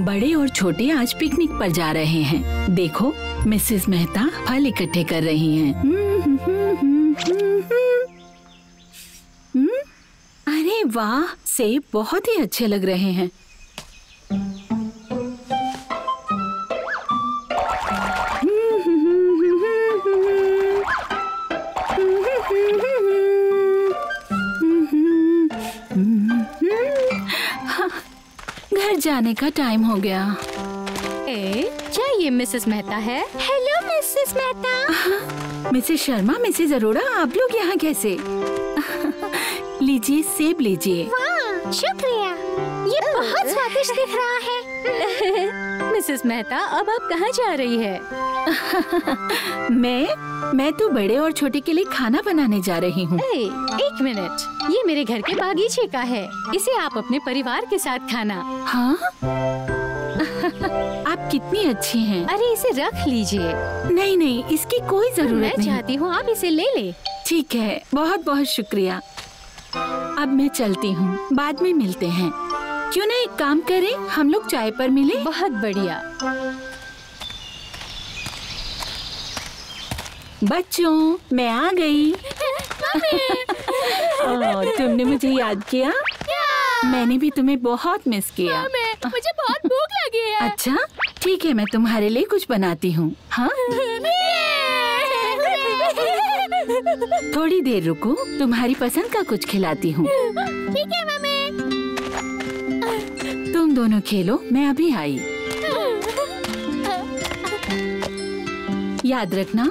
बड़े और छोटे आज पिकनिक पर जा रहे हैं। देखो मिसेस मेहता फल इकट्ठे कर रही हैं। हम्म, अरे वाह सेब बहुत ही अच्छे लग रहे हैं। जाने का टाइम हो गया। ए, क्या ये मिसेस मेहता है। Hello Mrs Mehta. Mrs Sharma Mrs Arora आप लोग यहाँ कैसे? लीजिए सेब लीजिए। शुक्रिया। ये बहुत स्वादिष्ट दिख रहा है। मिसेस मेहता अब आप कहाँ जा रही है? मैं मैं तो बड़े और छोटे के लिए खाना बनाने जा रही हूँ। एक मिनट। ये मेरे घर के बागीचे का है। इसे आप अपने परिवार के साथ खाना। हाँ? आप कितनी अच्छी हैं। अरे इसे रख लीजिए। नहीं नहीं इसकी कोई मैं ज़रूरत नहीं। चाहती हूँ आप इसे ले ले। ठीक है बहुत बहुत शुक्रिया। अब मैं चलती हूँ। बाद में मिलते हैं। क्यों ना एक काम करें हम लोग चाय पर मिले। बहुत बढ़िया। बच्चों मैं आ गई। ओह, तुमने मुझे याद किया? मैंने भी तुम्हें बहुत मिस किया। मुझे बहुत भूख लगी है। अच्छा ठीक है मैं तुम्हारे लिए कुछ बनाती हूँ। हाँ? थोड़ी देर रुको तुम्हारी पसंद का कुछ खिलाती हूँ। ठीक है मम्मी। दोनों खेलो मैं अभी आई। याद रखना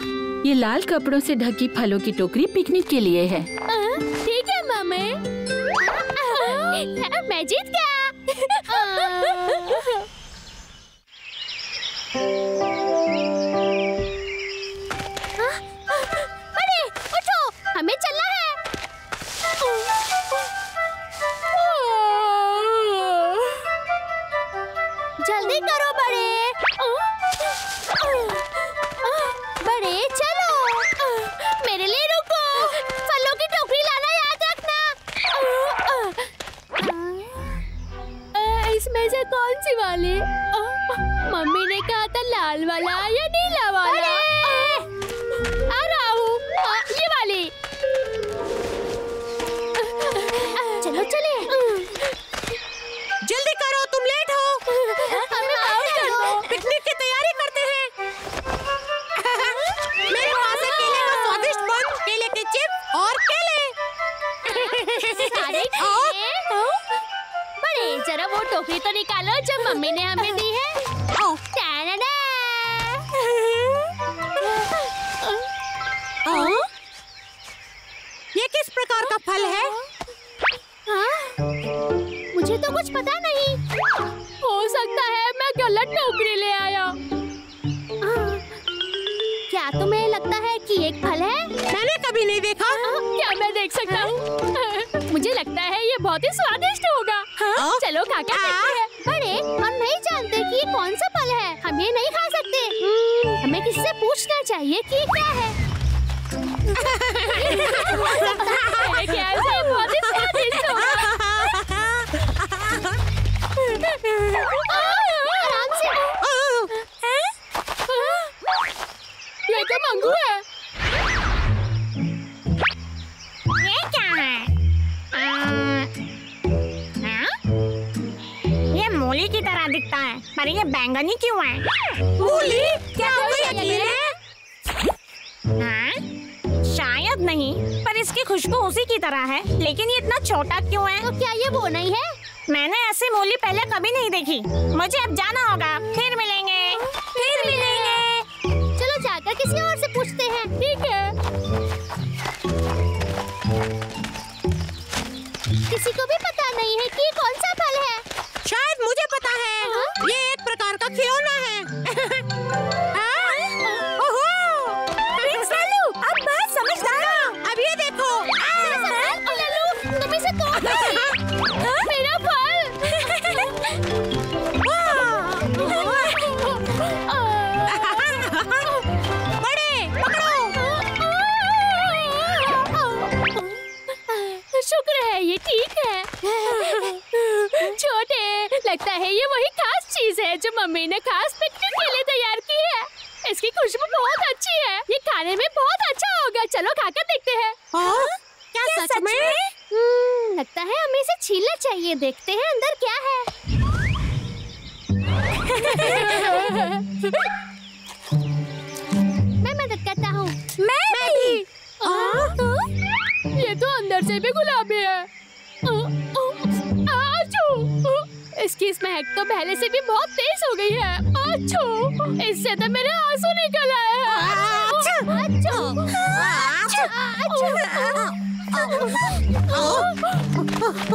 ये लाल कपड़ों से ढकी फलों की टोकरी पिकनिक के लिए है। ठीक है मम्मी मैं जीत गया। इसमें से कौन सी वाली मम्मी ने कहा था लाल वाला या नीला वाला। मम्मी ने हमें दी है! ये किस प्रकार का फल है? हाँ? मुझे तो कुछ पता नहीं। हो सकता है मैं गलत टोकरी ले आया। क्या तुम्हें लगता है कि एक फल है? मैंने कभी नहीं देखा। आ, क्या मैं देख सकता हूँ? मुझे लगता है ये बहुत ही स्वादिष्ट होगा। हाँ? चलो खा के देखते हैं। ये कौन सा फल है? हम ये नहीं खा सकते। हमें किसी से पूछना चाहिए कि क्या है? ये तो मंगू है। दिखता है। पर ये बैंगनी क्यों है? मूली क्या है? हाँ? शायद नहीं पर इसकी खुशबू उसी की तरह है। लेकिन ये इतना छोटा क्यों है? तो क्या ये वो नहीं है? मैंने ऐसी मूली पहले कभी नहीं देखी। मुझे अब जाना होगा। फिर मिलेंगे। फिर मिलेंगे। चलो जाकर किसी और से पूछते हैं। ठीक है। किसी को भी पता खास चीज़ है जो मम्मी ने खास पिकनिक के लिए तैयार की है। इसकी खुशबू बहुत अच्छी है। ये खाने में बहुत अच्छा होगा। चलो खाकर देखते हैं। हाँ? क्या सच में? हम्म, लगता है हमें इसे छीलना चाहिए। देखते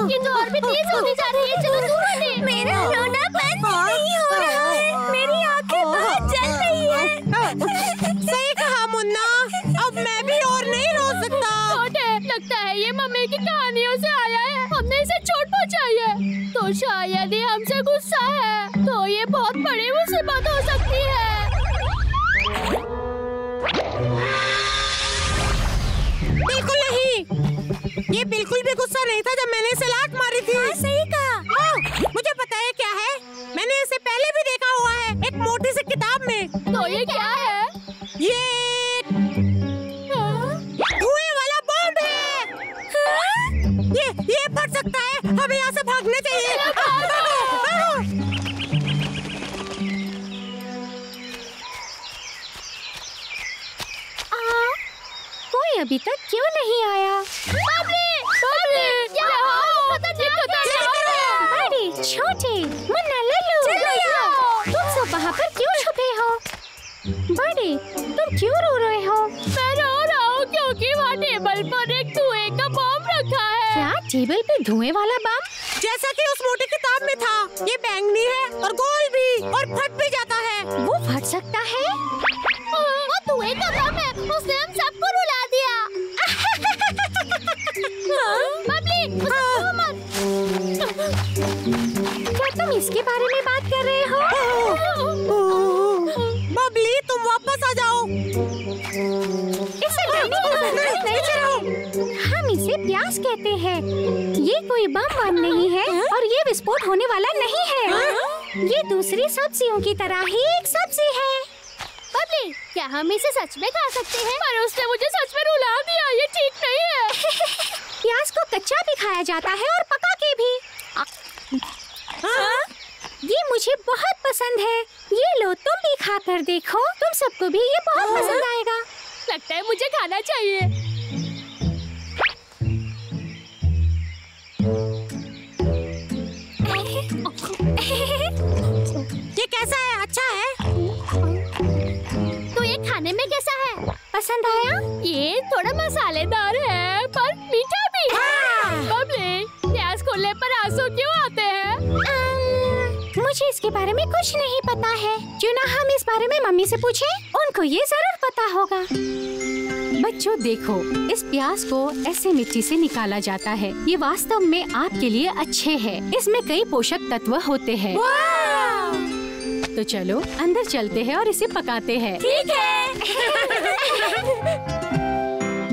ये तो और भी तेज होती जा रही है चलो दूर हटे मेरा रोना बंद नहीं हो रहा है। मेरी आँखें बहुत जल रही है। सही कहा मुन्ना। अब मैं भी और नहीं रो सकता। लगता है ये मम्मी की कहानियों से आया है। हमने इसे चोट पहुंचाई है। तो शायद ये हमसे गुस्सा है। तो ये बहुत बड़ी मुसीबत हो सकती है। बिल्कुल नहीं। ये बिल्कुल भी गुस्सा नहीं था जब मैंने इसे लात मारी थी। सही कहा। धुएँ वाला बम जैसा कि उस मोटी किताब में था ये बैंगनी है और गोल भी और फट भी जाता है वो फट सकता है वो धुएँ का बम है उसने हम सबको रुला दिया बबली मत क्या तुम इसके बारे में बात कर रहे हो बबली तुम वापस आ जाओ इसे डरने की ज़रूरत नहीं है हम इसे प्यास कहते हैं ये कोई बम बम नहीं है और ये विस्फोट होने वाला नहीं है। ये दूसरी सब्जियों की तरह ही एक सब्ज़ी है। बबली क्या हम इसे सच में खा सकते हैं? पर उसने मुझे सच में रुला दिया ये ठीक नहीं है। प्याज को कच्चा भी खाया जाता है और पका के भी। ये मुझे बहुत पसंद है। ये लो तुम भी खा कर देखो। तुम सबको भी ये बहुत पसंद आएगा। लगता है मुझे खाना चाहिए। ये कैसा है? अच्छा है? तो ये खाने में कैसा है? पसंद आया? ये थोड़ा मसालेदार है पर मीठा भी है। बबली प्याज खोलने पर आँसू क्यों आते हैं? मुझे इसके बारे में कुछ नहीं पता है। क्यों ना हम इस बारे में मम्मी से पूछें? उनको ये ज़रूर पता होगा। बच्चों देखो इस प्याज को ऐसे मिट्टी से निकाला जाता है। ये वास्तव में आपके लिए अच्छे है। इसमें कई पोषक तत्व होते हैं। तो चलो अंदर चलते हैं और इसे पकाते हैं। ठीक है।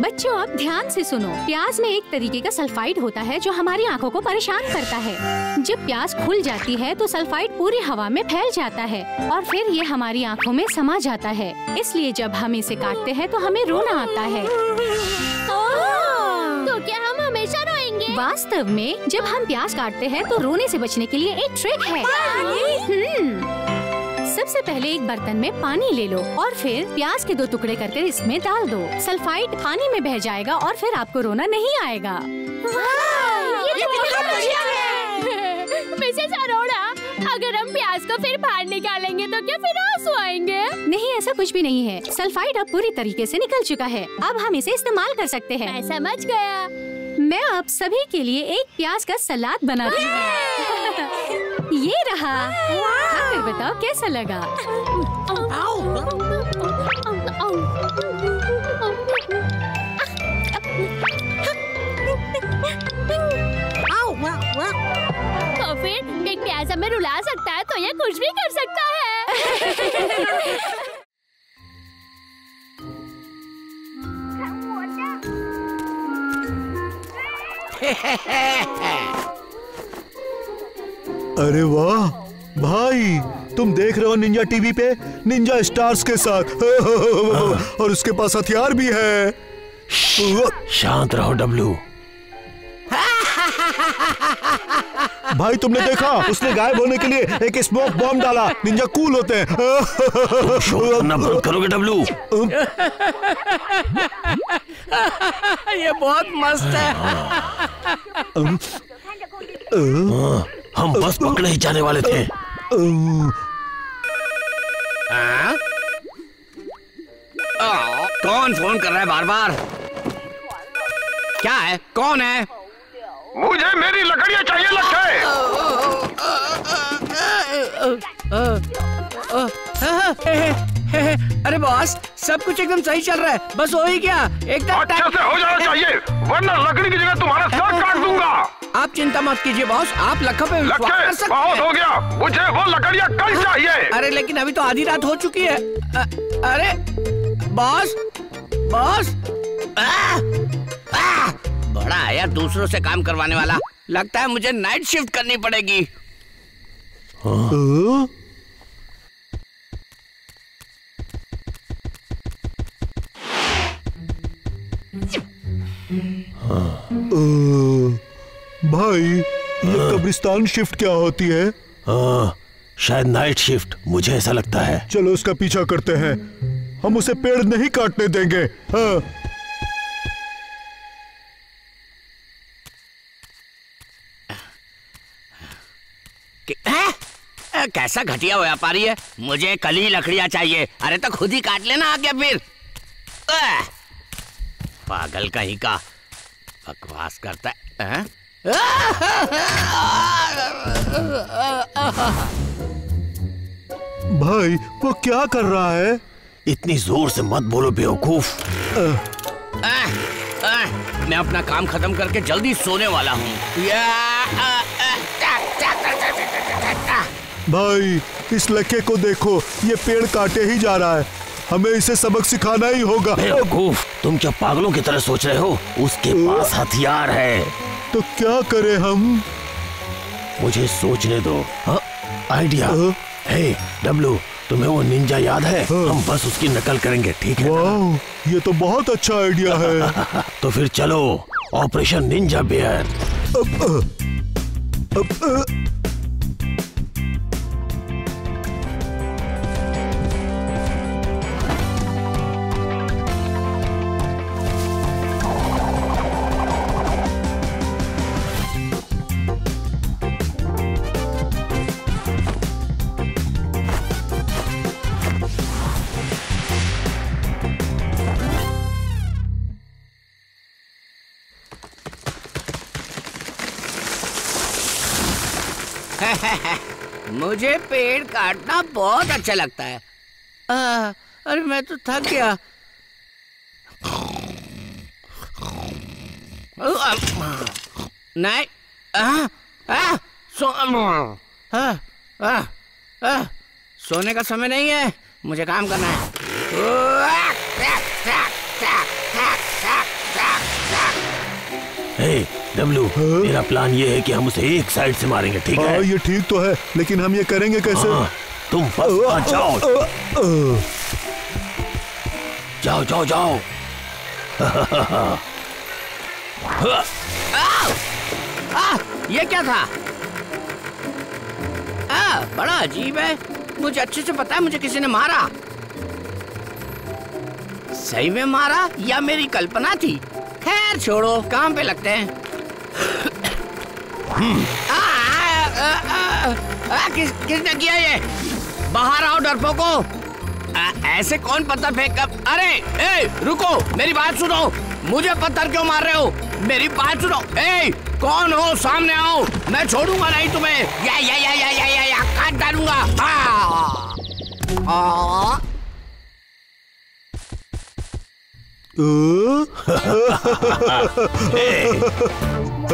बच्चों अब ध्यान से सुनो। प्याज में एक तरीके का सल्फाइड होता है जो हमारी आँखों को परेशान करता है। जब प्याज खुल जाती है तो सल्फाइड पूरी हवा में फैल जाता है और फिर ये हमारी आँखों में समा जाता है। इसलिए जब हम इसे काटते हैं तो हमें रोना आता है। तो क्या हम हमेशा रोएँगे? वास्तव में जब हम प्याज काटते हैं तो रोने से बचने के लिए एक ट्रिक है। हम्म। सबसे पहले एक बर्तन में पानी ले लो और फिर प्याज के दो टुकड़े करके इसमें डाल दो। सल्फाइड पानी में बह जाएगा और फिर आपको रोना नहीं आएगा। ये तो बहुत बढ़िया है। मिसेस अरोड़ा अगर हम प्याज को फिर बाहर निकालेंगे तो क्या फिर आँसू आएँगे? नहीं ऐसा कुछ भी नहीं है। सल्फाइड अब पूरी तरीके से निकल चुका है। अब हम इसे इस्तेमाल कर सकते हैं। मैं समझ गया। मैं आप सभी के लिए एक प्याज का सलाद बनाती हूँ। ये रहा। फिर बताओ कैसा लगा? आओ। वाह वाह। तो फिर एक प्याज हमें रुला सकता है तो ये कुछ भी कर सकता है। अरे वाह भाई तुम देख रहे हो निंजा टीवी पे? निंजा स्टार्स के साथ। और उसके पास हथियार भी है। शांत रहो डब्लू। भाई तुमने देखा? उसने गायब होने के लिए एक स्मोक बॉम्ब डाला। निंजा कूल होते हैं। बंद करोगे डब्लू। ये बहुत मस्त है। हाँ, हम बस पकड़े ही जाने वाले थे। हाँ? आ, कौन फ़ोन कर रहा है बार बार क्या है? कौन है? मुझे मेरी लकड़ियाँ चाहिए लक्ष्य! अरे बॉस सब कुछ एकदम सही चल रहा है। बस हो ही गया। एकदम अच्छे से हो जाना चाहिए वरना लकड़ी की जगह तुम्हारा सर काट दूँगा। आप चिंता मत कीजिए बॉस। आप लखन पे विश्वास कर सकते बहुत हो गया। मुझे वो लकड़ियाँ कल चाहिए। अरे लेकिन अभी तो आधी रात हो चुकी है। अ, अरे बॉस बॉस। बड़ा है यार दूसरों से काम करवाने वाला। लगता है मुझे नाइट शिफ्ट करनी पड़ेगी। भाई ये कब्रिस्तान शिफ्ट क्या होती है? हाँ, शायद नाइट शिफ्ट मुझे ऐसा लगता है। चलो उसका पीछा करते हैं। हम उसे पेड़ नहीं काटने देंगे। हाँ। कैसा घटिया व्यापारी है। मुझे कल ही लकड़ियाँ चाहिए। अरे तो खुद ही काट लेना आगे फिर। पागल कहीं का। बकवास करता है। हैं? भाई वो क्या कर रहा है? इतनी ज़ोर से मत बोलो बेवकूफ़। मैं अपना काम खत्म करके जल्दी सोने वाला हूँ। भाई इस लड़के को देखो ये पेड़ काटे ही जा रहा है। हमें इसे सबक सिखाना ही होगा। बेवकूफ़ तुम क्या पागलों की तरह सोच रहे हो? उसके पास हथियार है। तो क्या करें हम? मुझे सोचने दो। हाँ, आइडिया। हाँ? हे डब्लू तुम्हें वो निंजा याद है? हाँ। हम बस उसकी नकल करेंगे ठीक है वाह ये तो बहुत अच्छा आइडिया है। तो फिर चलो ऑपरेशन निंजा बेयर। अब, अब, अब, अ, मुझे पेड़ काटना बहुत अच्छा लगता है। आ, अरे मैं तो थक गया। नहीं आ, आ, सो, आ, आ, आ, सोने का समय नहीं है मुझे काम करना है। हे डब्लू मेरा प्लान ये है कि हम उसे एक साइड से मारेंगे ठीक हाँ है? ये ठीक तो है लेकिन हम ये करेंगे कैसे? हाँ, तुम जाओ। जाओ जाओ जाओ। आ, ये क्या था? आ, बड़ा अजीब है। मुझे अच्छे से पता है मुझे किसी ने मारा। सही में मारा या मेरी कल्पना थी? खैर छोड़ो काम पे लगते हैं? आ, आ, आ, आ, आ, किस किसने किया ये? बाहर आओ डरपोको ऐसे कौन पत्थर फेंक कर अरे ए रुको मेरी बात सुनो। मुझे पत्थर क्यों मार रहे हो? मेरी बात सुनो। ए कौन हो? सामने आओ। मैं छोड़ूँगा नहीं तुम्हें। या या या या या या, या काट डालूँगा। आ, आ,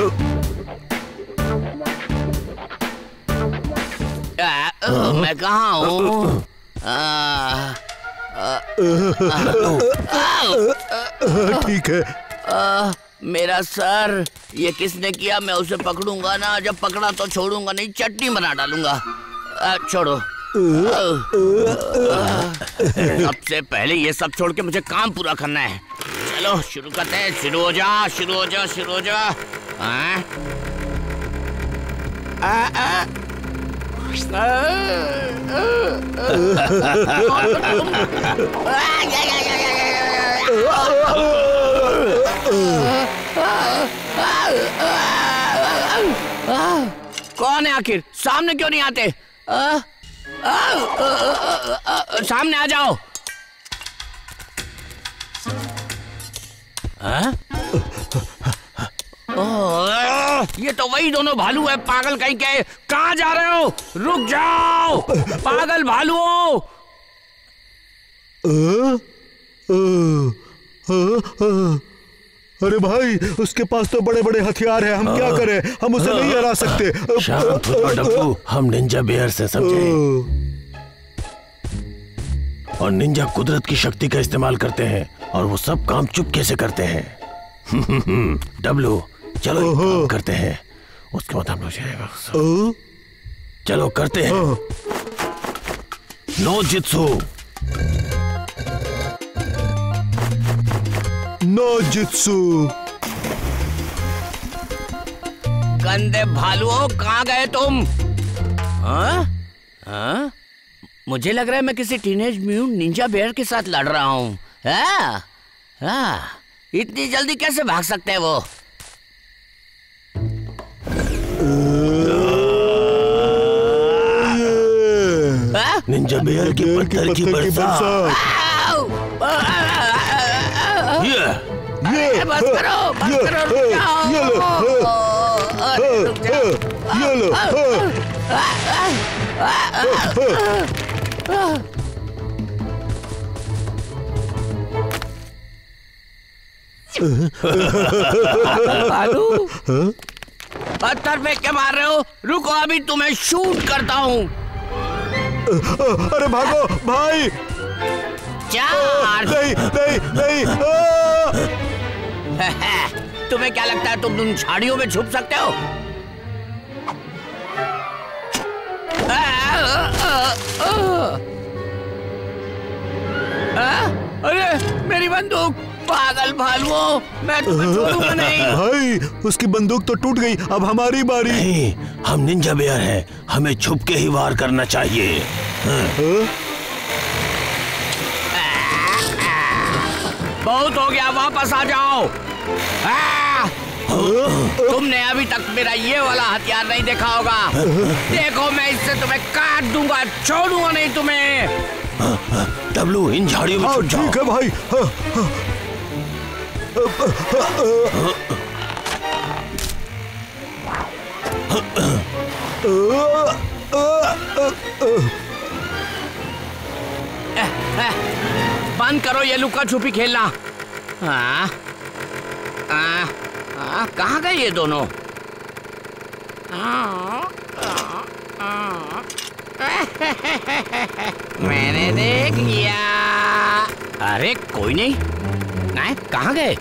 आ, मैं कहाँ हूँ ठीक है मेरा सर ये किसने किया मैं उसे पकड़ूँगा ना जब पकड़ा तो छोड़ूँगा नहीं चटनी बना डालूँगा छोड़ो सबसे पहले ये सब छोड़ के मुझे काम पूरा करना है चलो शुरू करते हैं शुरू हो जा शुरू हो जा शुरू हो जा हाँ? आ, आ, आ, आ, आ, या। कौन है आखिर सामने क्यों नहीं आते आ, आ, आ, आ, आ, सामने आ जाओ हाँ? ये तो वही दोनों भालू है। पागल कहीं के कहा जा रहे हो? रुक जाओ। पागल भालू। हो। अरे भाई उसके पास तो बड़े बड़े हथियार हैं। हम क्या करें? हम उसे नहीं हरा सकते। हम निंजा बेयर से समझे। और निंजा कुदरत की शक्ति का इस्तेमाल करते हैं और वो सब काम चुपके से करते हैं। डब्लू चलो एक काम करते हैं। उसके बाद हम लोग जाएगा। चलो करते हैं। No jitsu. No jitsu. गंदे भालू हो कहाँ गए तुम? हाँ? हाँ? मुझे लग रहा है मैं किसी टीनेज म्यूट निंजा बेयर के साथ लड़ रहा हूँ। हाँ? हाँ? इतनी जल्दी कैसे भाग सकते हैं वो? निंजा बेयर की बेर की पत्थर की बरसात। ये। ये। बस करो बस करो ये, रुक जाओ। ये लो, रुक जाओ। ये लो। अ, पत्थर फेंक के मार रहे हो। रुको अभी तुम्हें शूट करता हूँ। अरे भागो भाई। चार। नहीं नहीं नहीं तुम्हें क्या लगता है तुम उन झाड़ियों में छुप सकते हो? अरे मेरी बंदूक। पागल भालुओं मैं तुम्हें नहीं। भाई उसकी बंदूक तो टूट गई अब हमारी बारी। नहीं हम निंजा बेयर हैं हमें छुप के ही वार करना चाहिए। हाँ? बहुत हो गया वापस आ जाओ। तुमने अभी तक मेरा ये वाला हथियार नहीं देखा होगा। देखो मैं इससे तुम्हें काट दूँगा छोड़ूँगा नहीं तुम्हें। डब्लू इन झाड़ियों में हाँ ठीक है भाई हाँ, हाँ। बंद करो ये लुका छुपी खेलना। कहाँ गए ये दोनों। मैंने देख लिया। अरे, कोई नहीं। नहीं कहाँ गए?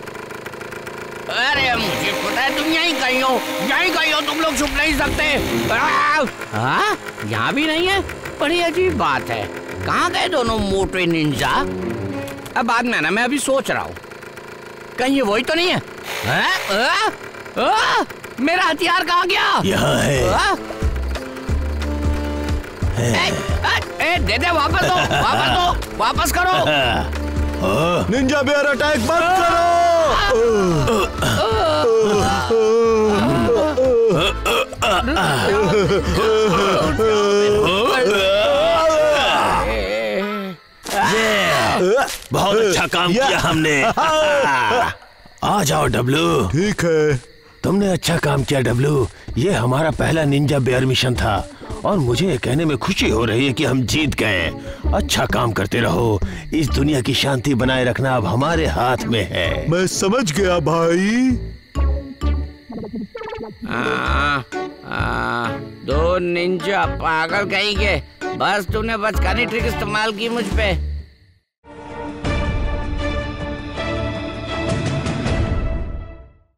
अरे मुझे पता है तुम यहीं कहीं हो। यहीं कहीं हो तुम लोग छुप नहीं सकते। हाँ? यहाँ भी नहीं है? बड़ी अजीब बात है। कहाँ गए दोनों मोटे निंजा? अब बाद में ना मैं अभी सोच रहा हूँ। कहीं ये वही तो नहीं है? हाँ? आ, आ, मेरा हथियार कहाँ गया? यहाँ है। आ? ए, ए, ए, दे दे वापस दो वापस दो वापस करो। हाँ, निंजा बेयर अटैक बंद बहुत अच्छा काम किया हमने। आ जाओ डब्लू। ठीक है। तुमने अच्छा काम किया डब्लू। ये हमारा पहला निंजा बेयर मिशन था। और मुझे ये कहने में खुशी हो रही है कि हम जीत गए। अच्छा काम करते रहो। इस दुनिया की शांति बनाए रखना अब हमारे हाथ में है। मैं समझ गया भाई। आ, आ, दो निंजा पागल कहीं के। बस तूने बचकानी ट्रिक इस्तेमाल की मुझ पे।